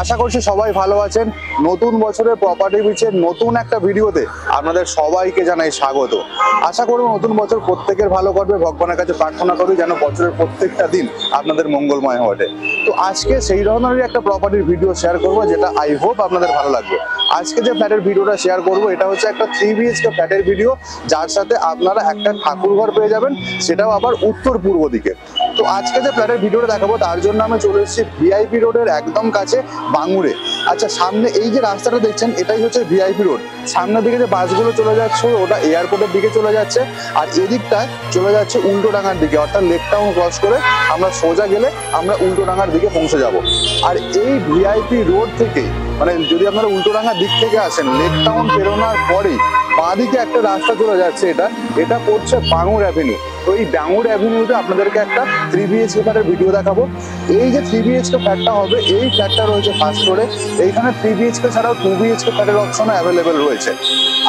আশা করছি সবাই ভালো আছেন। নতুন বছরের প্রপার্টি বিচের নতুন একটা ভিডিওতে আপনাদের সবাইকে জানাই স্বাগত। আশা করব নতুন বছর প্রত্যেকের ভালো করবে। ভগবানের কাছে প্রার্থনা করবে যেন বছরের প্রত্যেকটা দিন আপনাদের মঙ্গলময় হয়ে তো আজকে সেই ধরনেরই একটা প্রপার্টির ভিডিও শেয়ার করব, যেটা আই হোপ আপনাদের ভালো লাগবে। আজকে যে ফ্ল্যাটের ভিডিওটা শেয়ার করব, এটা হচ্ছে একটা থ্রি বিএইচকে ফ্ল্যাটের ভিডিও যার সাথে আপনারা একটা ঠাকুর ঘর পেয়ে যাবেন, সেটাও আবার উত্তর পূর্ব দিকে। তো আজকে যে ফ্ল্যাটের ভিডিওটা দেখাবো, তার জন্য আমি চলে এসেছি ভিআইপি রোডের একদম কাছে বাঙুরে আচ্ছা সামনে এই যে রাস্তাটা দেখছেন, এটাই হচ্ছে ভিআইপি রোড সামনের দিকে যে বাসগুলো চলে যাচ্ছে, ওটা এয়ারপোর্টের দিকে চলে যাচ্ছে, আর এদিকটায় চলে যাচ্ছে উল্টোডাঙ্গার দিকে, অর্থাৎ লেক টাউন ক্রস করে আমরা সোজা গেলে আমরা উল্টোডাঙ্গার দিকে পৌঁছে যাব। আর এই ভিআইপি রোড থেকেই মানে যদি আপনারা উল্টোডাঙ্গার দিক থেকে আসেন লেক টাউন পেরোনার পরেই বাঁদিকে একটা রাস্তা চলে যাচ্ছে এটা এটা পড়ছে বাঙুর অ্যাভিনিউ এই বাঙুর অ্যাভিনিউতে আপনাদেরকে একটা থ্রি বিএইচকে ফ্ল্যাটের ভিডিও দেখাবো। এই যে থ্রি বিএইচকে ফ্ল্যাটটা হবে, এই ফ্ল্যাটটা রয়েছে ফার্স্ট ফ্লোরে এইখানে থ্রি বিএইচকে ছাড়াও টু বিএইচকে ফ্ল্যাটের অপশনও অ্যাভেলেবেল রয়েছে।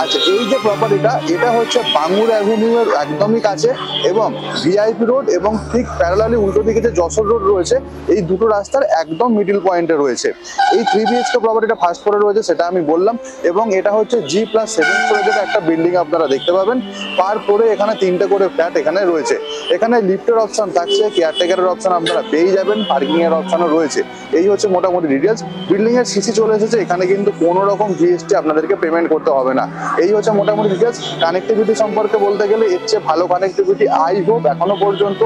আচ্ছা এই যে প্রপার্টিটা এটা হচ্ছে বাঙুর অ্যাভিনিউয়ের একদমই কাছে এবং ভিআইপি রোড এবং ঠিক প্যারালালি উল্টো দিকে যে যশোর রোড রয়েছে, এই দুটো রাস্তার একদম মিডিল পয়েন্টে রয়েছে। এই থ্রি বিএইচকে প্রপার্টিটা ফার্স্ট ফ্লোরে রয়েছে, সেটা আমি বললাম। এবং এটা হচ্ছে জি প্লাস সেভেন স্টোরেজের একটা বিল্ডিং আপনারা দেখতে পাবেন। পার ফ্লোরে এখানে তিনটে করে ফ্ল্যাট এখানে রয়েছে। এখানে লিফটের অপশন থাকছে কেয়ারটেকারের অপশন আপনারা পেয়ে যাবেন পার্কিং এর অপশনও রয়েছে। এই হচ্ছে মোটামুটি ডিটেলস বিল্ডিং এর সিসি চলে এসেছে, এখানে কিন্তু কোনো রকম জিএসটি আপনাদেরকে পেমেন্ট করতে হবে না। এই হচ্ছে মোটামুটি ডিটেলস কানেক্টিভিটি সম্পর্কে বলতে গেলে, এর চেয়ে ভালো কানেক্টিভিটি আই হোপ এখনও পর্যন্ত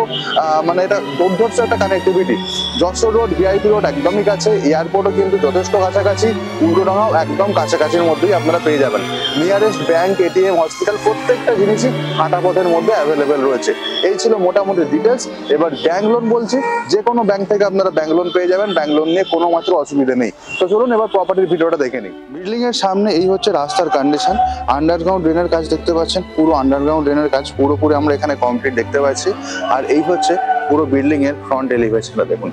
মানে এটা দুর্ধর্ষ একটা connectivity Jessore road VIP road একদমই কাছে এয়ারপোর্টও কিন্তু যথেষ্ট কাছাকাছি উল্টোডাঙাও একদম কাছাকাছির মধ্যেই আপনারা পেয়ে যাবেন। নিয়ারেস্ট ব্যাংক এটিএম হসপিটাল প্রত্যেকটা জিনিসই হাঁটা পথের মধ্যে অ্যাভেলেবেল রয়েছে। এই ছিল মোটামুটি ডিটেলস এবার ব্যাংক লোন বলছি, যে কোনো ব্যাংক থেকে আপনারা ব্যাংক লোন পেয়ে যাবেন। ব্যাংক লোন নিয়ে কোনো মাত্র অসুবিধা নেই। তো চলুন এবার প্রপার্টির ভিডিওটা দেখে নিই। বিল্ডিং এর সামনে এই হচ্ছে রাস্তার কন্ডিশন আন্ডারগ্রাউন্ড ড্রেনের কাজ দেখতে পাচ্ছেন। পুরো আন্ডারগ্রাউন্ড ড্রেনের কাজ পুরোপুরি আমরা এখানে কমপ্লিট দেখতে পাচ্ছি। আর এই হচ্ছে পুরো বিল্ডিং এর ফ্রন্ট এলিভেশনটা দেখুন।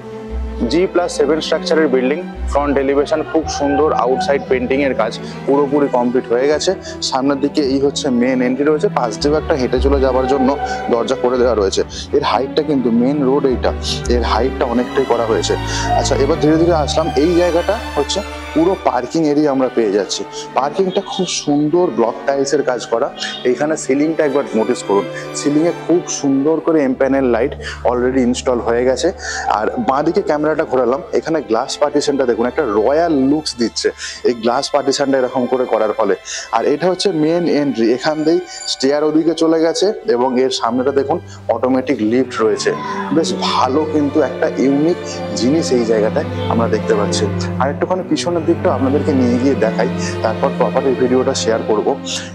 জি প্লাস সেভেন স্ট্রাকচারের বিল্ডিং ফ্রন্ট এলিভেশন খুব সুন্দর আউটসাইড পেন্টিং এর কাজ পুরোপুরি কমপ্লিট হয়ে গেছে। সামনের দিকে এই হচ্ছে মেন এন্ট্রি রয়েছে, পাশ দিয়ে একটা হেঁটে চলে যাওয়ার জন্য দরজা করে দেওয়া রয়েছে। এর হাইটটা কিন্তু মেন রোড এইটা, এর হাইটটা অনেকটাই করা হয়েছে। আচ্ছা এবার ধীরে ধীরে আসলাম, এই জায়গাটা হচ্ছে পুরো পার্কিং এরিয়া আমরা পেয়ে যাচ্ছি। পার্কিংটা খুব সুন্দর ব্লক টাইলসের কাজ করা। এইখানে সিলিংটা একবার নোটিস করুন। সিলিংয়ে খুব সুন্দর করে এমপ্যানেল লাইট অলরেডি ইনস্টল হয়ে গেছে। আর বাঁদিকে ক্যামেরাটা ঘোরালাম। এখানে গ্লাস পার্টিশনটা দেখুন, একটা রয়্যাল লুকস দিচ্ছে। এই গ্লাস পার্টিশনটা এরকম করে করার ফলে। আর এটা হচ্ছে মেন এন্ট্রি এখান দিয়েই স্টেয়ার ওদিকে চলে গেছে এবং এর সামনেটা দেখুন অটোমেটিক লিফট রয়েছে। বেশ ভালো কিন্তু একটা ইউনিক জিনিস এই জায়গাটায় আমরা দেখতে পাচ্ছি। আর একটুখানি পিছনের দিকটা আপনাদেরকে নিয়ে গিয়ে দেখাই, তারপর প্রপার্টির ভিডিওটা শেয়ার করব।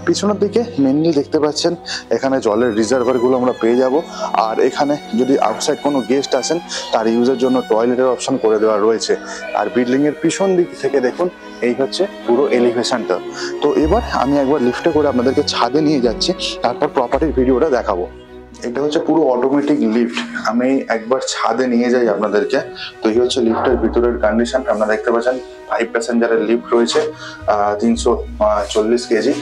পিছনের দিকে মেনলি দেখতে পাচ্ছেন, এখানে জলের রিজার্ভারগুলো আমরা পেয়ে যাব। আর এখানে যদি আউটসাইড কোনো গেস্ট আসেন, তার ইউজের জন্য টয়লেটের অপশন করে দেওয়া রয়েছে। আর বিল্ডিংয়ের পিছন দিক থেকে দেখুন, এই হচ্ছে পুরো এলিভেশনটা তো এবার আমি একবার লিফটে করে আপনাদেরকে ছাদে নিয়ে যাচ্ছি, তারপর প্রপার্টির ভিডিওটা দেখাবো। এটা হচ্ছে পুরো অটোমেটিক লিফট আমি একবার ছাদে নিয়ে যাই আপনাদেরকে। তো এই হচ্ছে লিফটের ভিতরের কন্ডিশন আপনারা দেখতে পাচ্ছেন ফাইভ প্যাসেঞ্জারের লিফট রয়েছে তিনশো চল্লিশ কেজি।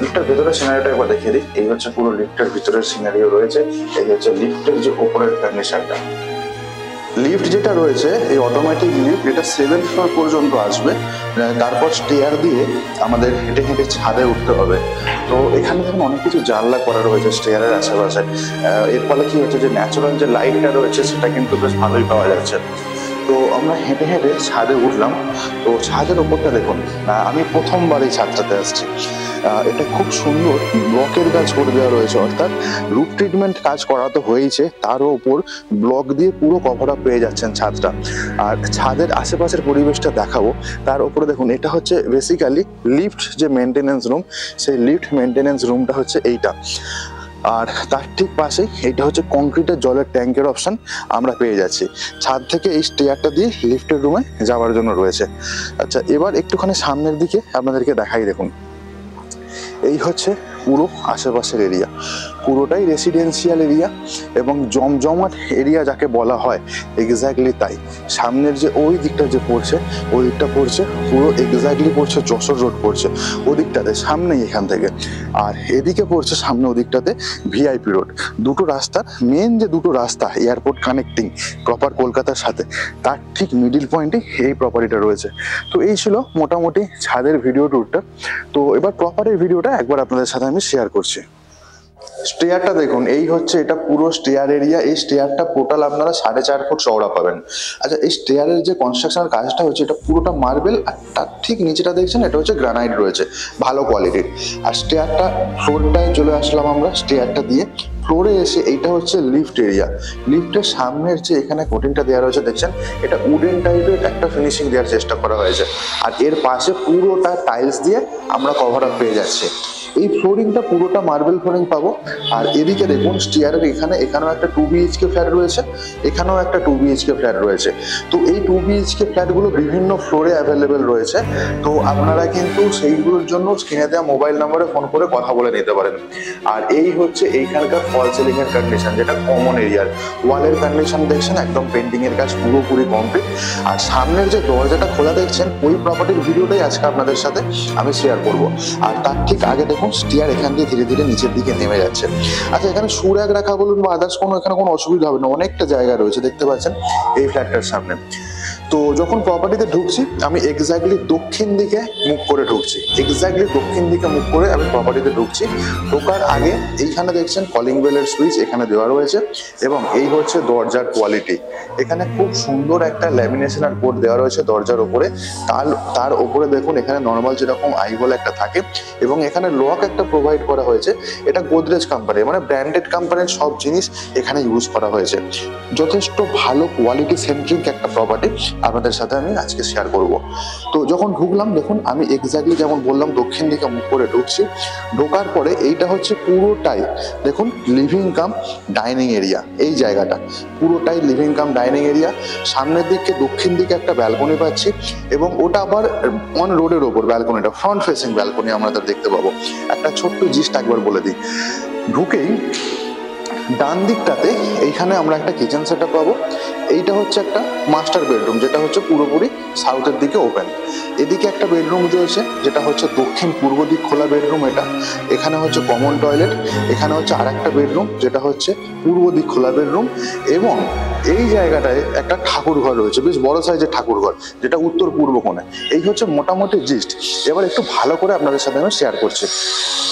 লিফটের ভিতরের সিনারিটা একবার দেখিয়ে দিই। এই হচ্ছে পুরো লিফটের ভিতরের সিনারিও রয়েছে। এই হচ্ছে লিফটের যে ওপরের কন্ডিশনটা লিফট যেটা রয়েছে, এই অটোমেটিক লিফট এটা সেভেন ফ্লোর পর্যন্ত আসবে। তারপর স্টেয়ার দিয়ে আমাদের হেঁটে হেঁটে ছাদে উঠতে হবে। তো এখানে দেখুন অনেক কিছু জানলা করা রয়েছে স্টেয়ারের আশেপাশে। এর ফলে কি হচ্ছে যে ন্যাচারাল যে লাইটটা রয়েছে, সেটা কিন্তু বেশ ভালোই পাওয়া যাচ্ছে। তো আমরা হেঁটে হেঁটে ছাদে উঠলাম। তো ছাদের ওপরটা দেখুন আমি প্রথমবার এই ছাদটাতে আসছি। এটা খুব সুন্দর ব্লকের কাজ করে দেওয়া রয়েছে, অর্থাৎ রুট ট্রিটমেন্ট কাজ করা তো হয়েছে তারও ওপর ব্লক দিয়ে পুরো কভার আপ পেয়ে যাচ্ছেন ছাদটা। আর ছাদের আশেপাশের পরিবেশটা দেখাবো, তার উপরে দেখুন, এটা হচ্ছে বেসিক্যালি লিফট যে মেনটেনেন্স রুম সেই লিফট মেনটেনেন্স রুমটা হচ্ছে এইটা। আর তার ঠিক পাশে এটা হচ্ছে কংক্রিটের জলের ট্যাঙ্কের অপশন আমরা পেয়ে যাচ্ছি। ছাদ থেকে এই স্টেয়ারটা দিয়ে লিফটের রুমে যাওয়ার জন্য রয়েছে। আচ্ছা এবার একটুখানি সামনের দিকে আপনাদেরকে দেখাই দেখুন। এই হচ্ছে পুরো আশেপাশের এরিয়া পুরোটাই রেসিডেন্সিয়াল এরিয়া এবং জমজমাট এরিয়া যাকে বলা হয় এক্স্যাক্টলি তাই। সামনের যে ওই দিকটা যে পড়ছে, ওই দিকটা পড়ছে, পুরো এক্স্যাক্টলি পড়ছে যশোর রোড পড়ছে, ওদিকটাতে, সামনেই এখান থেকে। আর এদিকে পড়ছে সামনে ওদিকটাতে ভিআইপি রোড দুটো রাস্তার মেন যে দুটো রাস্তা এয়ারপোর্ট কানেক্টিং প্রপার কলকাতার সাথে, তার ঠিক মিডিল পয়েন্টে এই প্রপার্টিটা রয়েছে। তো এই ছিল মোটামুটি ছাদের ভিডিও ট্যুরটা তো এবার প্রপারের ভিডিওটা একবার আপনাদের সাথে আমি শেয়ার করছি। স্টেয়ারটা দেখুন, এই হচ্ছে এটা পুরো স্টেয়ার এরিয়া এই স্টেয়ারটা টোটাল আপনারা সাড়ে চার ফুট চওড়া পাবেন। আচ্ছা এই স্টেয়ারের যে কনস্ট্রাকশনের কাজটা হচ্ছে, এটা পুরোটা মার্বেল আর তার ঠিক নিচেটা দেখছেন, এটা হচ্ছে গ্রানাইট রয়েছে, ভালো কোয়ালিটির আর স্টেয়ারটা ফ্লোরটায় চলে আসলাম আমরা স্টেয়ারটা দিয়ে ফ্লোরে এসে এইটা হচ্ছে লিফট এরিয়া লিফটের সামনের যে এখানে কোটিংটা দেওয়া রয়েছে, দেখছেন? এটা উডেন টাইপের একটা ফিনিশিং দেওয়ার চেষ্টা করা হয়েছে। আর এর পাশে পুরোটা টাইলস দিয়ে আমরা কভার আপ পেয়ে যাচ্ছি। এই ফ্লোরিংটা পুরোটা মার্বেল ফ্লোরিং পাবো। আর এদিকে দেখুন স্টিয়ারের এখানে, এখানেও একটা টু বিএইচকে ফ্ল্যাট রয়েছে, এখানেও একটা টু বিএইচকে ফ্ল্যাট রয়েছে। তো এই টু বিএইচকে ফ্ল্যাটগুলো বিভিন্ন ফ্লোরে অ্যাভেলেবেল রয়েছে। তো আপনারা কিন্তু সেইগুলোর জন্য স্ক্রিনে দেওয়া মোবাইল নাম্বারে ফোন করে কথা বলে নিতে পারেন। আর এই হচ্ছে এইখানকার ফল সিলিং এর কন্ডিশন যেটা কমন এরিয়ার ওয়ালের কন্ডিশন দেখছেন, একদম পেন্টিং এর কাজ পুরোপুরি কমপ্লিট আর সামনের যে দরজাটা খোলা দেখছেন, ওই প্রপার্টির ভিডিওটাই আজকে আপনাদের সাথে আমি শেয়ার করব। আর তার ঠিক আগে দেখুন স্টিয়ার এখান দিয়ে ধীরে ধীরে নিচের দিকে নেমে যাচ্ছে। আচ্ছা এখানে সুরাগ রাখা বলুন বা আদার্স কোনো, এখানে কোনো অসুবিধা হবে না, অনেকটা জায়গা রয়েছে, দেখতে পাচ্ছেন, এই ফ্ল্যাটটার সামনে। তো যখন প্রপার্টিতে ঢুকছি, আমি এক্স্যাক্টলি দক্ষিণ দিকে মুখ করে ঢুকছি। এক্স্যাক্টলি দক্ষিণ দিকে মুখ করে আমি প্রপার্টিতে ঢুকছি। ঢোকার আগে এইখানে দেখছেন কলিং বেলের সুইচ এখানে দেওয়া রয়েছে এবং এই হচ্ছে দরজার কোয়ালিটি এখানে খুব সুন্দর একটা ল্যামিনেশন আর কোড দেওয়া রয়েছে দরজার ওপরে তার তার ওপরে দেখুন এখানে নর্মাল যেরকম আইবল একটা থাকে এবং এখানে লক একটা প্রোভাইড করা হয়েছে। এটা গোদরেজ কোম্পানি মানে ব্র্যান্ডেড কোম্পানির সব জিনিস এখানে ইউজ করা হয়েছে। যথেষ্ট ভালো কোয়ালিটি সেন্ট্রিক একটা প্রপার্টি আপনাদের সাথে আমি আজকে শেয়ার করব। তো যখন ঢুকলাম, দেখুন আমি এক্স্যাক্টলি যেমন বললাম, দক্ষিণ দিকে মুখ করে ঢুকছি। ঢোকার পরে এইটা হচ্ছে পুরোটাই, দেখুন লিভিং কাম ডাইনিং এরিয়া এই জায়গাটা। পুরোটাই লিভিং কাম ডাইনিং এরিয়া সামনের দিকে দক্ষিণ দিকে একটা ব্যালকনি পাচ্ছি এবং ওটা আবার অন রোডের ওপর ব্যালকনিটা ফ্রন্ট ফেসিং ব্যালকনি আমরা দেখতে পাবো। একটা ছোট্ট জিস্ট একবার বলে দিই। ঢুকেই ডান দিকটাতে এইখানে আমরা একটা কিচেন সেট পাবো। এইটা হচ্ছে একটা মাস্টার বেডরুম যেটা হচ্ছে পুরোপুরি সাউথের দিকে ওপেন এদিকে একটা বেডরুম রয়েছে, যেটা হচ্ছে দক্ষিণ পূর্ব দিক খোলা বেডরুম এটা। এখানে হচ্ছে কমন টয়লেট এখানে হচ্ছে আর একটা বেডরুম যেটা হচ্ছে পূর্ব দিক খোলা বেডরুম এবং এই জায়গাটায় একটা ঠাকুর ঘর রয়েছে, বেশ বড় সাইজের ঠাকুর ঘর, যেটা উত্তর পূর্ব কোণে। এই হচ্ছে মোটামুটি জিস্ট এবার একটু ভালো করে আপনাদের সাথে আমি শেয়ার করছি।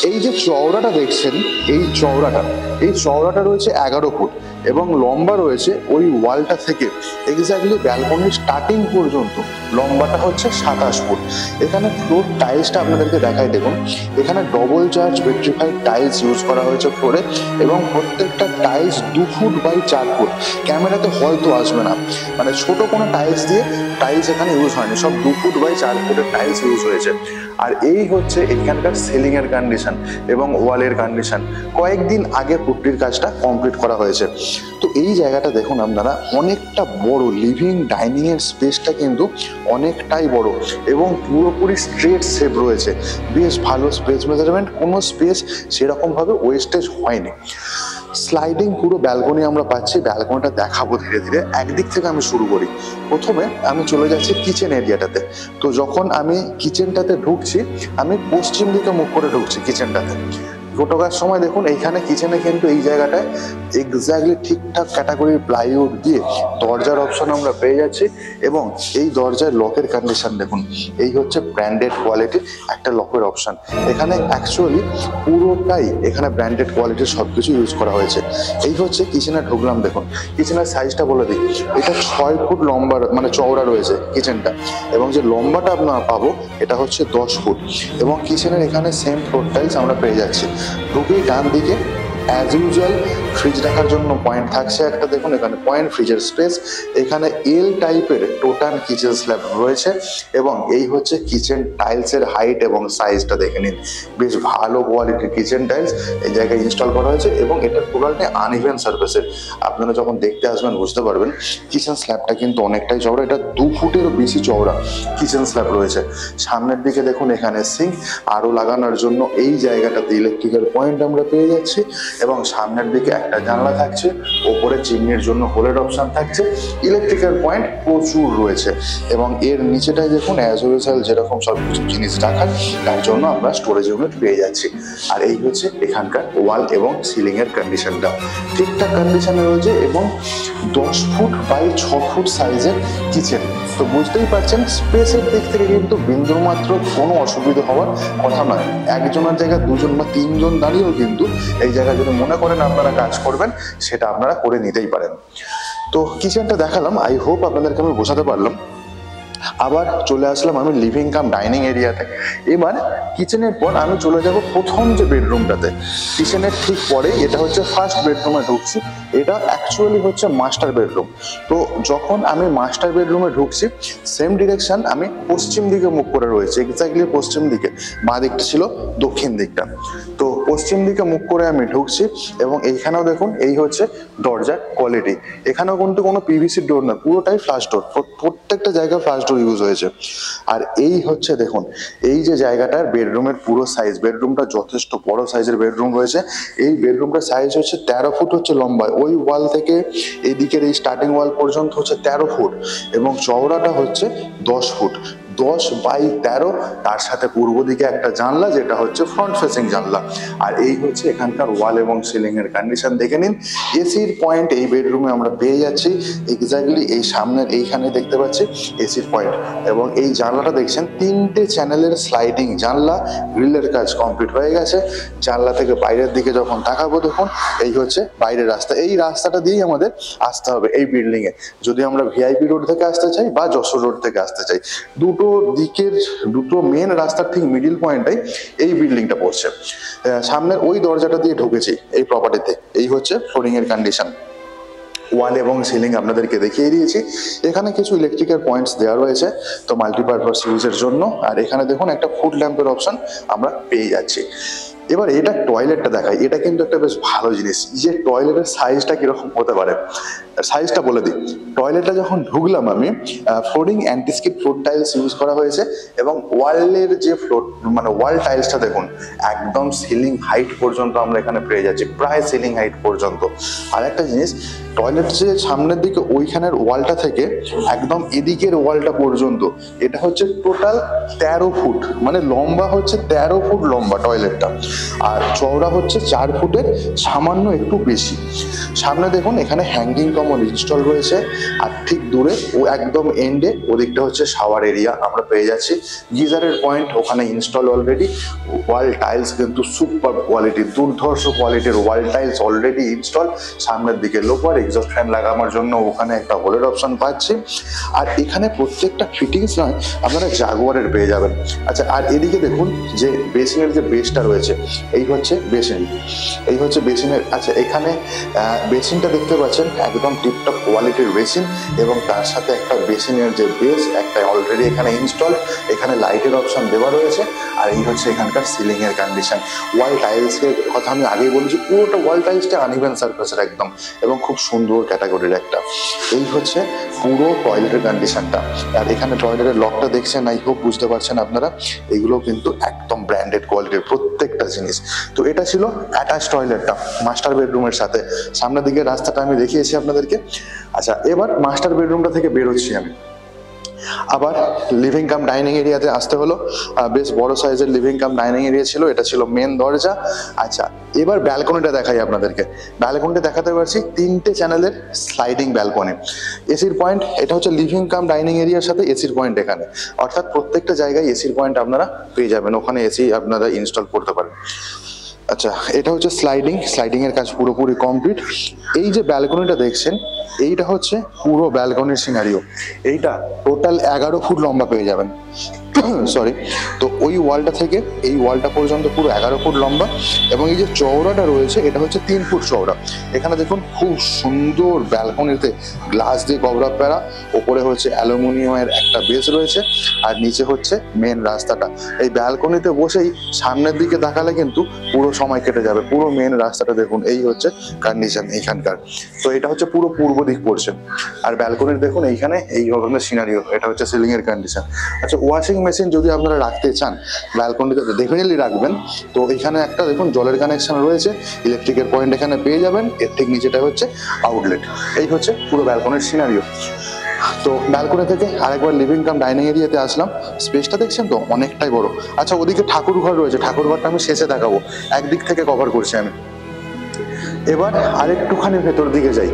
এই যে চওড়াটা দেখছেন, এই চওড়াটা এই চওড়াটা রয়েছে এগারো ফুট। এবং লম্বা রয়েছে ওই ওয়ালটা থেকে এক্স্যাক্টলি ব্যালকনির স্টার্টিং পর্যন্ত। লম্বাটা হচ্ছে সাতাশ ফুট। এখানে ফ্লোর টাইলসটা আপনাদেরকে দেখাই, দেখুন। এখানে double charge petrified tiles use করা হয়েছে ফ্লোরে এবং প্রত্যেকটা টাইলস দু ফুট বাই চার ফুট। ক্যামেরাতে হয়তো আসবে না। মানে ছোট কোনো টাইলস দিয়ে টাইলস এখানে ইউজ হয়নি। সব দু ফুট বাই চার ফুটের টাইলস ইউজ হয়েছে। আর এই হচ্ছে এখানকার সেলিংয়ের কন্ডিশন এবং ওয়ালের কন্ডিশন কয়েকদিন আগে পুট্টির কাজটা কমপ্লিট করা হয়েছে। তো এই জায়গাটা দেখুন আপনারা, অনেকটা বড় লিভিং ডাইনিংয়ের স্পেসটা কিন্তু অনেকটাই বড় এবং পুরোপুরি স্ট্রেট শেপ রয়েছে। বেশ ভালো স্পেস মেজারমেন্ট কোনো স্পেস সেরকমভাবে ওয়েস্টেজ হয়নি। স্লাইডিং পুরো ব্যালকনি আমরা পাচ্ছি ব্যালকনিটা দেখাবো ধীরে ধীরে। একদিক থেকে আমি শুরু করি। প্রথমে আমি চলে যাচ্ছি কিচেন এরিয়াটাতে তো যখন আমি কিচেনটাতে ঢুকছি, আমি পশ্চিম দিকে মুখ করে ঢুকছি কিচেনটাতে ফটোকার সময় দেখুন, এইখানে কিচেনে কিন্তু এই জায়গাটায় এক্স্যাক্টলি ঠিকঠাক ক্যাটাগরির প্লাইউড দিয়ে দরজার অপশন আমরা পেয়ে যাচ্ছি এবং এই দরজার লকের কন্ডিশন দেখুন, এই হচ্ছে ব্র্যান্ডেড কোয়ালিটির একটা লকের অপশন এখানে অ্যাকচুয়ালি পুরোটাই এখানে ব্র্যান্ডেড কোয়ালিটির সব কিছু ইউজ করা হয়েছে। এই হচ্ছে কিচেনে ঢুকলাম দেখুন, কিচেনের সাইজটা বলে দিই, এটা ছয় ফুট লম্বা মানে চওড়া রয়েছে কিচেনটা এবং যে লম্বাটা আপনারা পাবো, এটা হচ্ছে দশ ফুট এবং কিচেনের এখানে সেম ফ্লোর টাইলস আমরা পেয়ে যাচ্ছি। ঢুকেই ডান দিকে অ্যাজ ইউজুয়াল ফ্রিজ রাখার জন্য পয়েন্ট থাকছে একটা। দেখুন, এখানে পয়েন্ট ফ্রিজের স্পেস এখানে এল টাইপের টোটাল কিচেন স্ল্যাব রয়েছে এবং এই হচ্ছে কিচেন টাইলসের হাইট এবং সাইজটা দেখে নিন। বেশ ভালো কোয়ালিটির কিচেন টাইলস এই জায়গায় ইনস্টল করা হয়েছে এবং এটার টোটালটা আনইভেন সার্ফেসের আপনারা যখন দেখতে আসবেন, বুঝতে পারবেন কিচেন স্ল্যাবটা কিন্তু অনেকটাই চওড়া। এটা দু ফুটেরও বেশি চওড়া কিচেন স্ল্যাব রয়েছে। সামনের দিকে দেখুন, এখানে সিঙ্ক আরও লাগানোর জন্য এই জায়গাটাতে ইলেকট্রিক্যাল পয়েন্ট আমরা পেয়ে যাচ্ছি। এবং সামনের দিকে একটা জানলা থাকছে, ওপরে চিমনির জন্য হোলের অপশান থাকছে ইলেকট্রিক্যাল পয়েন্ট প্রচুর রয়েছে এবং এর নিচেটায় দেখুন অ্যাজ যেরকম সব কিছু জিনিস রাখার, তার জন্য আমরা স্টোরেজ ইউনিট পেয়ে যাচ্ছি। আর এই হচ্ছে এখানকার ওয়াল এবং সিলিং এর কন্ডিশনটা ঠিকঠাক কন্ডিশনে রয়েছে এবং দশ ফুট বাই ছ ফুট সাইজের কিচেন তো বুঝতেই পারছেন স্পেসের দিক থেকে কিন্তু বিন্দুমাত্র কোনো অসুবিধা হওয়ার কথা নয়। একজনের জায়গায় দুজন বা তিনজন দাঁড়িয়েও কিন্তু এই জায়গায় যদি মনে করেন আপনারা কাজ করবেন, সেটা আপনারা করে নিতেই পারেন। তো কিচেনটা দেখালাম আই হোপ আপনাদেরকে আমি বোঝাতে পারলাম। আবার চলে আসলাম আমি লিভিং কাম ডাইনিং এরিয়াতে এবার কিচেনের পর আমি চলে যাব প্রথম যে বেডরুমটাতে কিচেনের ঠিক পরে এটা হচ্ছে ফার্স্ট বেডরুমে ঢুকছি। এটা অ্যাকচুয়ালি হচ্ছে মাস্টার বেডরুম তো যখন আমি মাস্টার বেডরুমে ঢুকছি সেম ডিরেকশন আমি পশ্চিম দিকে মুখ করে রয়েছে। এক্স্যাক্টলি পশ্চিম দিকে। বাঁ দিকটা ছিল দক্ষিণ দিকটা। তো পশ্চিম দিকে মুখ করে আমি ঢুকছি এবং এইখানেও দেখুন, এই হচ্ছে দরজার কোয়ালিটি এখানেও কিন্তু কোনো পিভিসি ডোর না পুরোটাই ফ্লাশ ডোর প্রত্যেকটা জায়গায় ফ্লাশ ডোর ইউজ হয়েছে। আর এই হচ্ছে দেখুন, এই যে জায়গাটার বেডরুমের পুরো সাইজ বেডরুমটা যথেষ্ট বড় সাইজের বেডরুম রয়েছে। এই বেডরুমটার সাইজ হচ্ছে তেরো ফুট হচ্ছে লম্বা, ওই ওয়াল থেকে এদিকের এই স্টার্টিং ওয়াল পর্যন্ত হচ্ছে তেরো ফুট এবং চওড়াটা হচ্ছে দশ ফুট। দশ বাই তেরো, তার সাথে পূর্ব দিকে একটা জানলা, যেটা হচ্ছে ফ্রন্ট ফেসিং জানলা। আর এই হচ্ছে এখানকার ওয়াল এবং সিলিং এর কন্ডিশন দেখে নিন এসির পয়েন্ট এই বেডরুমে আমরা পেয়ে যাচ্ছি। এক্স্যাক্টলি এই সামনের এইখানে দেখতে পাচ্ছি এসির পয়েন্ট এবং এই জানলাটা দেখছেন, তিনটে চ্যানেলের স্লাইডিং জানলা। গ্রিলের কাজ কমপ্লিট হয়ে গেছে। জানলা থেকে বাইরের দিকে যখন তাকাবো তখন এই হচ্ছে বাইরের রাস্তা। এই রাস্তাটা দিয়েই আমাদের আসতে হবে এই বিল্ডিং এ যদি আমরা ভিআইপি রোড থেকে আসতে চাই বা যশোর রোড থেকে আসতে চাই, দুটো দিকের, দুটো মেন রাস্তার ঠিক মিডিল পয়েন্টটাই এই বিল্ডিংটা পড়ছে। সামনের ওই দরজাটা দিয়ে ঢুকেছি এই প্রপার্টিতে এই হচ্ছে ফ্লোরিং এর কন্ডিশন ওয়াল এবং সিলিং আপনাদেরকে দেখিয়ে দিয়েছি। এখানে কিছু ইলেকট্রিকের পয়েন্টস দেওয়া রয়েছে, তো মাল্টিপারপাস ইউজের জন্য। আর এখানে দেখুন একটা ফুড ল্যাম্পের অপশন আমরা পেয়ে যাচ্ছি। এবার এটা টয়লেটটা দেখাই। এটা কিন্তু একটা বেশ ভালো জিনিস। যে টয়লেটের সাইজটা কীরকম হতে পারে? সাইজটা বলে দিই। টয়লেটটা যখন ঢুকলাম আমি flooring antiskip floor tiles use করা হয়েছে এবং ওয়ালের যে ফ্লোর মানে ওয়াল টাইলসটা দেখুন, একদম সিলিং হাইট পর্যন্ত আমরা এখানে পেয়ে যাচ্ছি, প্রায় সিলিং হাইট পর্যন্ত। আর একটা জিনিস টয়লেট যে সামনের দিকে ওইখানের ওয়ালটা থেকে একদম এদিকের ওয়ালটা পর্যন্ত, এটা হচ্ছে টোটাল তেরো ফুট মানে লম্বা হচ্ছে তেরো ফুট লম্বা টয়লেটটা আর চওড়া হচ্ছে চার ফুটের, সামান্য একটু বেশি। সামনে দেখুন, এখানে হ্যাঙ্গিং কমন ইনস্টল রয়েছে। আর ঠিক দূরে ও একদম এন্ডে ওদিকটা হচ্ছে শাওয়ার এরিয়া আমরা পেয়ে যাচ্ছি। গিজারের পয়েন্ট ওখানে ইনস্টল অলরেডি ওয়াল টাইলস কিন্তু সুপার কোয়ালিটি দুর্ধর্ষ কোয়ালিটির ওয়াল টাইলস অলরেডি ইনস্টল সামনের দিকে লোপার এক্সস্ট ফ্যান লাগানোর জন্য ওখানে একটা হোলের অপশন পাচ্ছি। আর এখানে প্রত্যেকটা ফিটিংস নয়, আপনারা জাগুয়ারের পেয়ে যাবেন। আচ্ছা আর এদিকে দেখুন, যে বেসিনের যে বেসটা রয়েছে এই হচ্ছে বেসিন। এই হচ্ছে বেসিনের আচ্ছা এখানে বেসিনটা দেখতে পাচ্ছেন, একদম টিপটপ কোয়ালিটির বেসিন এবং তার সাথে একটা বেসিনের যে বেস একটা অলরেডি এখানে ইনস্টল এখানে লাইটের অপশন দেওয়া রয়েছে, আর এই হচ্ছে এখানকার সিলিং এর কন্ডিশন ওয়াল টাইলসের কথা আমি আগেই বলেছি, পুরোটা ওয়াল টাইলসটা আনইভেন সার্ফেসের একদম এবং খুব সুন্দর ক্যাটাগরির একটা। এই হচ্ছে পুরো টয়লেটের কন্ডিশনটা আর এখানে টয়লেটের লকটা দেখছেন আই হোপ বুঝতে পারছেন আপনারা, এগুলো কিন্তু একদম ব্র্যান্ডেড কোয়ালিটির প্রত্যেকটা জিনিস তো এটা ছিল অ্যাটাচ টয়লেটটা মাস্টার বেডরুমের সাথে। সামনের দিকে রাস্তাটা আমি দেখিয়েছি আপনাদেরকে। আচ্ছা এবার মাস্টার বেডরুমটা থেকে বেরোচ্ছি আমি। আবার লিভিং কাম ডাইনিং এরিয়াতে আসতে হলো। বেশ বড় সাইজের লিভিং কাম ডাইনিং এরিয়া ছিল, এটা ছিল মেন দরজা। আচ্ছা এবার ব্যালকনিটা দেখাই আপনাদেরকে। ব্যালকনিটা দেখাতে পারছি তিনটে চ্যানেলের স্লাইডিং ব্যালকনি এসির পয়েন্ট এটা হচ্ছে লিভিং কাম ডাইনিং এরিয়ার সাথে এসির পয়েন্ট এখানে। অর্থাৎ প্রত্যেকটা জায়গায় এসির পয়েন্ট আপনারা পেয়ে যাবেন। ওখানে এসি আপনারা ইনস্টল করতে পারেন আচ্ছা এটা হচ্ছে স্লাইডিং স্লাইডিং এর কাজ পুরোপুরি কমপ্লিট এই যে ব্যালকনিটা দেখছেন, এইটা হচ্ছে পুরো ব্যালকনির সিনারিও এইটা টোটাল এগারো ফুট লম্বা পেয়ে যাবেন। সরি তো ওই ওয়ালটা থেকে এই ওয়ালটা পর্যন্ত পুরো এগারো ফুট লম্বা এবং এই যে চওড়াটা রয়েছে, এটা হচ্ছে তিন ফুট চওড়া। এখানে দেখুন খুব সুন্দর ব্যালকনিতে গ্লাস দিয়ে কবরা প্যারা, ওপরে হচ্ছে অ্যালুমিনিয়ামের একটা বেস রয়েছে, আর নিচে হচ্ছে মেন রাস্তাটা। এই ব্যালকনিতে বসেই সামনের দিকে তাকালে কিন্তু পুরো সময় কেটে যাবে, পুরো মেন রাস্তাটা দেখুন, এই হচ্ছে কন্ডিশন এইখানকার তো এটা হচ্ছে পুরো পূর্ব দিক পড়ছে। আর ব্যালকনির দেখুন এইখানে এই ধরনের সিনারিও এটা হচ্ছে সিলিং এর কন্ডিশন আচ্ছা ওয়াশিং মেশিন যদি আপনারা রাখতে চান ব্যালকনিতে ডেফিনেটলি রাখবেন। তো এখানে একটা দেখুন, জলের কানেকশন রয়েছে ইলেকট্রিকের পয়েন্ট এখানে পেয়ে যাবেন, এর ঠিক নিচেটা হচ্ছে আউটলেট এই হচ্ছে পুরো ব্যালকনির সিনারিও তো ব্যালকনি থেকে আরেকবার লিভিং কাম ডাইনিং এরিয়াতে আসলাম। স্পেসটা দেখছেন তো? অনেকটাই বড়। আচ্ছা ওদিকে ঠাকুর ঘর রয়েছে। ঠাকুর ঘরটা আমি শেষে দেখাবো। একদিক থেকে কভার করছি আমি। এবার আরেকটুখানি ভেতর দিকে যাই।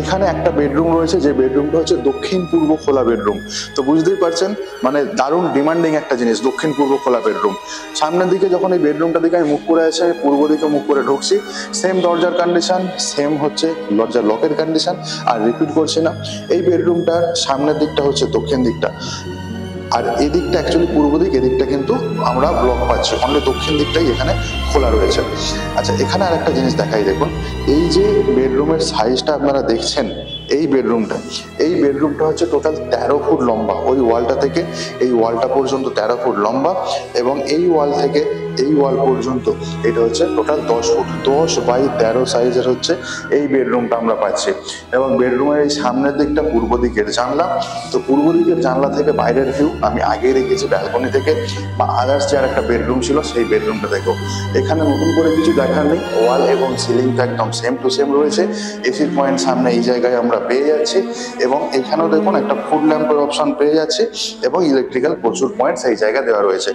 এখানে একটা বেডরুম রয়েছে, যে বেডরুমটা হচ্ছে দক্ষিণ পূর্ব খোলা বেডরুম তো বুঝতেই পারছেন মানে দারুণ ডিমান্ডিং একটা জিনিস, দক্ষিণ পূর্ব খোলা বেডরুম সামনের দিকে যখন এই বেডরুমটা দিকে আমি মুখ করে আছে পূর্ব দিকে মুখ করে ঢুকছি সেম দরজার কন্ডিশন সেম হচ্ছে দরজার লকের কন্ডিশন আর রিপিট করছি না। এই বেডরুমটার সামনের দিকটা হচ্ছে দক্ষিণ দিকটা। আর এদিকটা অ্যাকচুয়ালি পূর্ব দিক, এদিকটা কিন্তু আমরা ব্লক পাচ্ছি। অনলি দক্ষিণ দিকটাই এখানে খোলা রয়েছে। আচ্ছা এখানে আর একটা জিনিস দেখাই, দেখুন। এই যে বেডরুমের সাইজটা আপনারা দেখছেন, এই বেডরুমটা এই বেডরুমটা হচ্ছে টোটাল তেরো ফুট লম্বা। ওই ওয়ালটা থেকে এই ওয়ালটা পর্যন্ত তেরো ফুট লম্বা এবং এই ওয়াল থেকে এই ওয়াল পর্যন্ত। এটা হচ্ছে টোটাল দশ ফুট। দশ বাই তেরো সাইজের হচ্ছে এই বেডরুমটা আমরা পাচ্ছি। এবং বেডরুমের এই সামনের দিকটা পূর্ব দিকের জানলা। তো পূর্ব দিকের জানলা থেকে বাইরের ভিউ আমি আগে রেখেছি ব্যালকনি থেকে, বা আদার্স যে একটা বেডরুম ছিল, সেই বেডরুমটা দেখো। এখানে নতুন করে কিছু দেখার নেই। ওয়াল এবং সিলিংটা একদম সেম টু সেম রয়েছে। এসির পয়েন্ট সামনে এই জায়গায় আমরা পেয়ে যাচ্ছি। এবং এখানেও দেখুন একটা ফুড ল্যাম্পের অপশন পেয়ে যাচ্ছি। এবং ইলেকট্রিক্যাল প্রচুর পয়েন্ট সেই জায়গায় দেওয়া রয়েছে।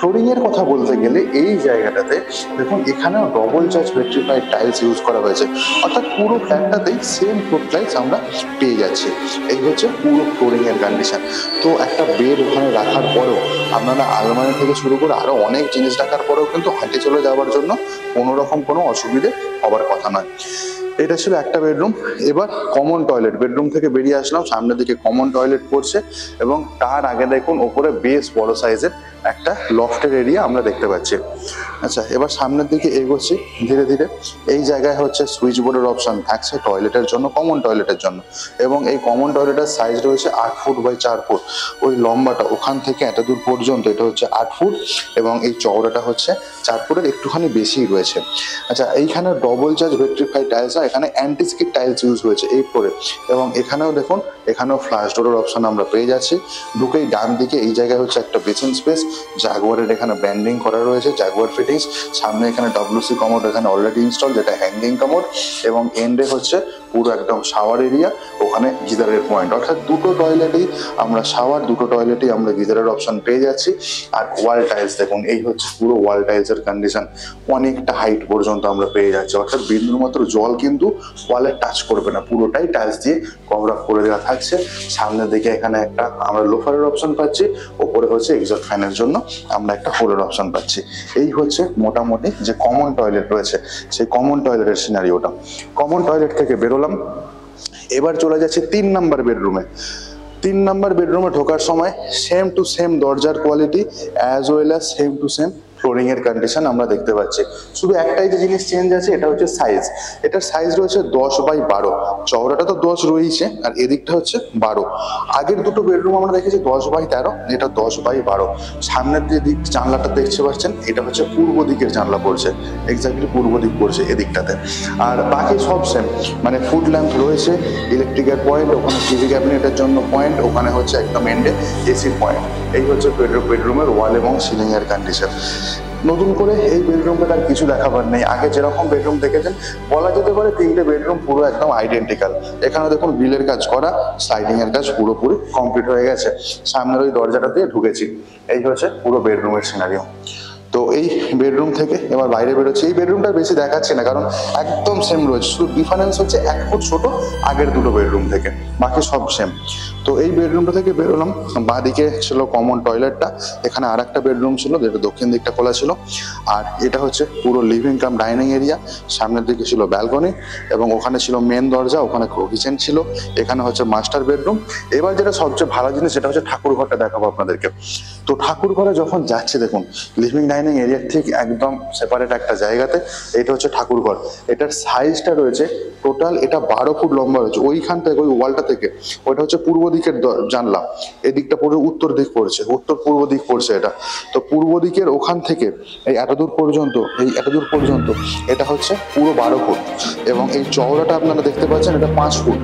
ফ্লোরিংয়ের কথা বলতে গেলে এই জায়গাটাতে দেখুন, এখানেও double charge electrified tiles use করা হয়েছে। অর্থাৎ পুরো ফ্ল্যাটটাতেই সেম ফ্লোর টাইলস আমরা পেয়ে যাচ্ছি। এই হচ্ছে পুরো ফ্লোরিং এর কন্ডিশন তো একটা বেড ওখানে রাখার পরেও আপনারা আলমারি থেকে শুরু করে আরও অনেক জিনিস রাখার পরেও কিন্তু হাঁটে চলে যাওয়ার জন্য কোনো রকম কোনো অসুবিধে হবার কথা নয়। এটা ছিল একটা বেডরুম এবার কমন টয়লেট বেডরুম থেকে বেরিয়ে আসলাম, সামনের দিকে কমন টয়লেট পড়ছে এবং তার আগে দেখুন, ওপরে বেশ বড় সাইজের একটা লফটের এরিয়া আমরা দেখতে পাচ্ছি। আচ্ছা এবার সামনের দিকে এগোচ্ছি ধীরে ধীরে। এই জায়গায় হচ্ছে সুইচ বোর্ডের অপশন থাকছে টয়লেটের জন্য কমন টয়লেটের জন্য। এবং এই কমন টয়লেটের সাইজ রয়েছে আট ফুট বাই চার ফুট। ওই লম্বাটা ওখান থেকে এত দূর পর্যন্ত এটা হচ্ছে আট ফুট এবং এই চওড়াটা হচ্ছে চার ফুটের একটুখানি বেশি রয়েছে। আচ্ছা এইখানে ডবল চার্জ ভেট্রিফাই টাইলস না এখানে অ্যান্টিস্কিট টাইলস ইউজ হয়েছে এই ফ্লোরে এবং এখানেও দেখুন এখানেও ফ্লাশ ডোরের অপশন আমরা পেয়ে যাচ্ছি। ঢুকেই ডান দিকে এই জায়গায় হচ্ছে একটা বেসিন স্পেস জাগুয়ারের এখানে ব্র্যান্ডিং করা রয়েছে জাগুয়ার ফিটিংস সামনে এখানে ডব্লিউসি কমোড এখানে অলরেডি ইনস্টল যেটা হ্যাঙ্গিং কমোড এবং এন্ডে হচ্ছে পুরো একদম শাওয়ার এরিয়া ওখানে গিজারের পয়েন্ট অর্থাৎ দুটো টয়লেটেই আমরা শাওয়ার দুটো টয়লেটেই আমরা গিজারের অপশন পেয়ে যাচ্ছি। আর ওয়াল টাইলস দেখুন, এই হচ্ছে পুরো ওয়াল টাইলসের কন্ডিশন অনেকটা হাইট পর্যন্ত আমরা পেয়ে যাচ্ছি। অর্থাৎ বিন্দুর মাত্র জল কিন্তু ওয়ালে টাচ করবে না। পুরোটাই টাইলস দিয়ে কভার আপ করে দেওয়া থাকছে সামনের দিকে এখানে একটা আমরা লোফারের অপশন পাচ্ছি, ওপরে হচ্ছে এক্সট ফ্যানের জন্য আমরা একটা হোলের অপশন পাচ্ছি। এই হচ্ছে মোটামুটি যে কমন টয়লেট রয়েছে, সেই কমন টয়লেটের সিনারিওটা কমন টয়লেট থেকে বেরোলাম। এবার চলে যাচ্ছে তিন নাম্বার বেডরুমে তিন নাম্বার বেডরুমে ঢোকার সময় সেম টু সেম দরজার quality as well as same to same flooring এর কন্ডিশন আমরা দেখতে পাচ্ছি। শুধু একটাই যে জিনিস চেঞ্জ আছে, এটা হচ্ছে সাইজ এটার সাইজ রয়েছে দশ বাই বারো। চওড়াটা তো দশ রয়েছে আর এদিকটা হচ্ছে বারো। আগের দুটো বেডরুম আমরা দেখেছি দশ বাই তেরো, এটা দশ বাই বারো। সামনের যে দিক জানলাটা দেখতে পাচ্ছেন, এটা হচ্ছে পূর্ব দিকের জানলা পড়ছে। এক্স্যাক্টলি পূর্ব দিক পড়ছে এদিকটাতে। আর বাকি সব সেম মানে ফুড ল্যাম্প রয়েছে ইলেকট্রিকের পয়েন্ট ওখানে টিভি ক্যাবিনেটের জন্য পয়েন্ট ওখানে হচ্ছে একদম এন্ডে এসির পয়েন্ট এই হচ্ছে বেডরুম বেডরুমের ওয়াল এবং সিলিং এর কন্ডিশন নতুন করে এই বেডরুমটা আর কিছু দেখাবার নেই। আগে যেরকম বেডরুম দেখেছেন, বলা যেতে পারে তিনটে বেডরুম পুরো একদম আইডেন্টিক্যাল এখানে দেখুন বিলের কাজ করা স্লাইডিং এর কাজ পুরোপুরি কমপ্লিট হয়ে গেছে। সামনের ওই দরজাটা দিয়ে ঢুকেছি। এই হচ্ছে পুরো বেডরুমের সিনারিও তো এই বেডরুম থেকে এবার বাইরে বেরোচ্ছে। এই বেডরুমটা বেশি দেখাচ্ছে না, কারণ একদম সেম রয়েছে। শুধু ডিফারেন্স হচ্ছে এক ফুট ছোট, আগের দুটো বেডরুম থেকে। বাকি সব সেম তো এই বেডরুমটা থেকে বেরোলাম। বাঁদিকে ছিল কমন টয়লেটটা এখানে আর একটা বেডরুম ছিল যেটা দক্ষিণ দিকটা খোলা ছিল। আর এটা হচ্ছে পুরো লিভিং কাম ডাইনিং এরিয়া সামনের দিকে ছিল ব্যালকনি এবং ওখানে ছিল মেন দরজা, ওখানে কিচেন ছিল। এখানে হচ্ছে মাস্টার বেডরুম এবার যেটা সবচেয়ে ভালো জিনিস, সেটা হচ্ছে ঠাকুর ঘরটা দেখাবো আপনাদেরকে। তো ঠাকুর ঘরে যখন যাচ্ছে, দেখুন লিভিং ডাইনিং এরিয়ার ঠিক একদম সেপারেট একটা জায়গাতে, এটা হচ্ছে ঠাকুর ঘর এটার সাইজটা রয়েছে টোটাল এটা বারো ফুট লম্বা রয়েছে। ওইখান থেকে, ওই ওয়ালটা থেকে, ওইটা হচ্ছে পূর্ব দিকের জানলা। এদিকটা পুরো উত্তর দিক পড়ছে, উত্তর পূর্ব দিক পড়ছে এটা। তো পূর্ব দিকের ওখান থেকে, এই এতদূর পর্যন্ত, এই এতদূর পর্যন্ত, এটা হচ্ছে পুরো বারো ফুট। এবং এই চওড়াটা আপনারা দেখতে পাচ্ছেন, এটা পাঁচ ফুট।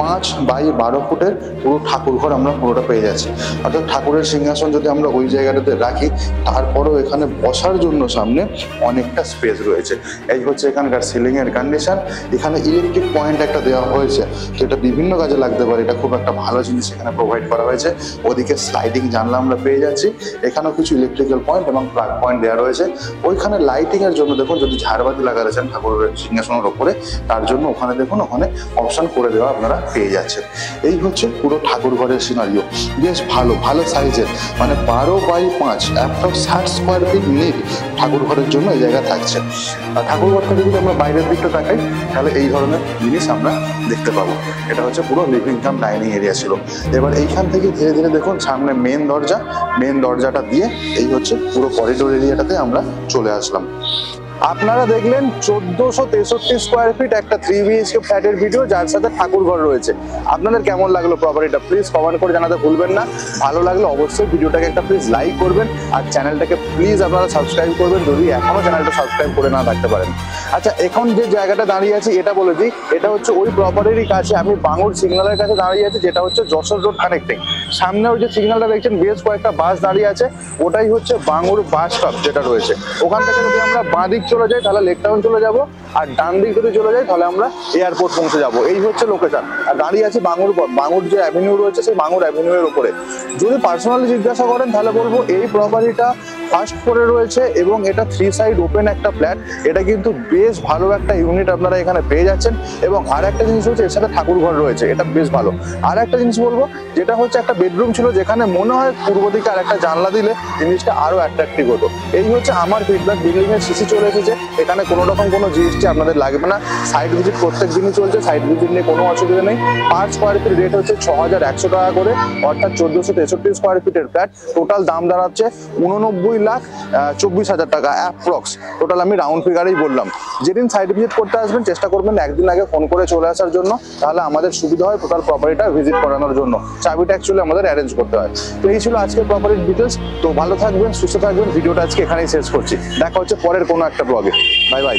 পাঁচ বাই বারো ফুটের পুরো ঠাকুর ঘর আমরা পুরোটা পেয়ে যাচ্ছি। অর্থাৎ ঠাকুরের সিংহাসন যদি আমরা ওই জায়গাটাতে রাখি, তারপরেও এখানে বসার জন্য সামনে অনেকটা স্পেস রয়েছে। এই হচ্ছে এখানকার সিলিং এর কন্ডিশন এখানে ইলেকট্রিক পয়েন্ট একটা দেওয়া হয়েছে। এটা বিভিন্ন কাজে লাগতে পারে। এটা খুব একটা ভালো জিনিস এখানে প্রোভাইড করা হয়েছে। ওদিকে স্লাইডিং জানলা আমরা পেয়ে যাচ্ছি। এখানেও কিছু ইলেকট্রিক্যাল পয়েন্ট এবং প্লাগ পয়েন্ট দেওয়া রয়েছে। ওইখানে লাইটিং এর জন্য দেখুন, যদি ঝাড়বাতি লাগা রয়েছেন ঠাকুরের সিংহাসনের ওপরে তার জন্য ওখানে দেখুন, ওখানে অপশন করে দেওয়া আপনারা পেয়ে যাচ্ছেন। এই হচ্ছে পুরো ঠাকুর ঘরের সিনারিও বেশ ভালো ভালো সাইজের মানে বারো বাই পাঁচ অ্যাপ্রক্স ষাট স্কোয়ার ফিট নিট ঠাকুর ঘরের জন্য এই জায়গা থাকছে। আর ঠাকুর ঘরটা যদি আমরা বাইরের দিকটা তাকাই, তাহলে এই ধরনের জিনিস আমরা দেখতে পাবো। এটা হচ্ছে পুরো লিভিং কাম ডাইনিং এরিয়া ছিল। এবার এইখান থেকে ধীরে ধীরে দেখুন, সামনে মেন দরজা। মেন দরজাটা দিয়ে এই হচ্ছে পুরো করিডোর এরিয়াটাতে আমরা চলে আসলাম। আপনারা দেখলেন চোদ্দশো তেষট্টি স্কোয়ার ফিট একটা থ্রি বিএইচকে ফ্ল্যাটের ভিডিও যার সাথে ঠাকুর ঘর রয়েছে। আপনাদের কেমন লাগল প্রপার্টিটা প্লিজ কমেন্ট করে জানাতে ভুলবেন না। ভালো লাগলে অবশ্যই ভিডিওটাকে একটা প্লিজ লাইক করবেন আর চ্যানেলটাকে প্লিজ আপনারা সাবস্ক্রাইব করবেন যদি এখনও চ্যানেলটা সাবস্ক্রাইব করে না থাকতে পারেন। আচ্ছা এখন যে জায়গাটা দাঁড়িয়ে আছি, এটা বলে দিই, এটা হচ্ছে ওই প্রপার্টিরই কাছে, আমি বাঙুর সিগন্যালের কাছে দাঁড়িয়ে আছি, যেটা হচ্ছে যশোর রোড কানেক্টিং সামনে ওই যে সিগন্যালটা দেখছেন, বেশ কয়েকটা বাস দাঁড়িয়ে আছে, ওটাই হচ্ছে বাঙুর বাস স্টপ যেটা রয়েছে। ওখান থেকে যদি আমরা বাঁ দিক চলে যাই, তাহলে লেক টাউন চলে যাব, আর ডান দিক যদি চলে যাই, তাহলে আমরা এয়ারপোর্ট পৌঁছে যাব। এই হচ্ছে লোকেশন আর দাঁড়িয়ে আছে বাঙুর বাঙুর যে অ্যাভিনিউ রয়েছে, সেই বাঙুর অ্যাভিনিউ এর উপরে। যদি পার্সোনালি জিজ্ঞাসা করেন, তাহলে বলব এই প্রপার্টিটা ফার্স্ট ফ্লোরে রয়েছে, এবং এটা থ্রি সাইড ওপেন একটা ফ্ল্যাট এটা কিন্তু বেশ ভালো একটা ইউনিট আপনারা এখানে পেয়ে যাচ্ছেন। এবং আর একটা জিনিস হচ্ছে, এর সাথে ঠাকুর ঘর রয়েছে, এটা বেশ ভালো। আর একটা জিনিস বলব, যেটা হচ্ছে একটা বেডরুম ছিল, যেখানে মনে হয় পূর্ব দিকে আর একটা জানলা দিলে জিনিসটা আরও অ্যাট্রাকটিভ হতো। এই হচ্ছে আমার ফিডব্যাক বিল্ডিং এর সিসি চলে এসেছে। এখানে কোনো রকম কোনো জিএসটি আপনাদের লাগবে না। সাইড ভিজিট প্রত্যেক দিনই চলছে। সাইড ভিজিট নিয়ে কোনো অসুবিধা নেই। পার স্কোয়ার ফিট রেট হচ্ছে ছ হাজার একশো টাকা করে, অর্থাৎ চোদ্দশো তেষট্টি স্কোয়ার ফিটের ফ্ল্যাট টোটাল দাম দাঁড়াচ্ছে উননব্বই লাখ চব্বিশ হাজার টাকা অ্যাপ্রক্স টোটাল আমি রাউন্ড ফিগারেই বললাম। যেদিন সাইড ভিজিট করতে আসবেন, চেষ্টা করবেন একদিন আগে ফোন করে চলে আসার জন্য। তাহলে আমাদের সুবিধা হয় টোটাল প্রপার্টিটা ভিজিট করানোর জন্য। চাবিটা অ্যাকচুয়ালি আমাদের অ্যারেঞ্জ করতে হয়। তো এই ছিল আজকের প্রপার্টির ডিটেলস তো ভালো থাকবেন, সুস্থ থাকবেন। ভিডিওটা আজকে এখানেই শেষ করছি। দেখা হচ্ছে পরের কোনো একটা ব্লগে বাই বাই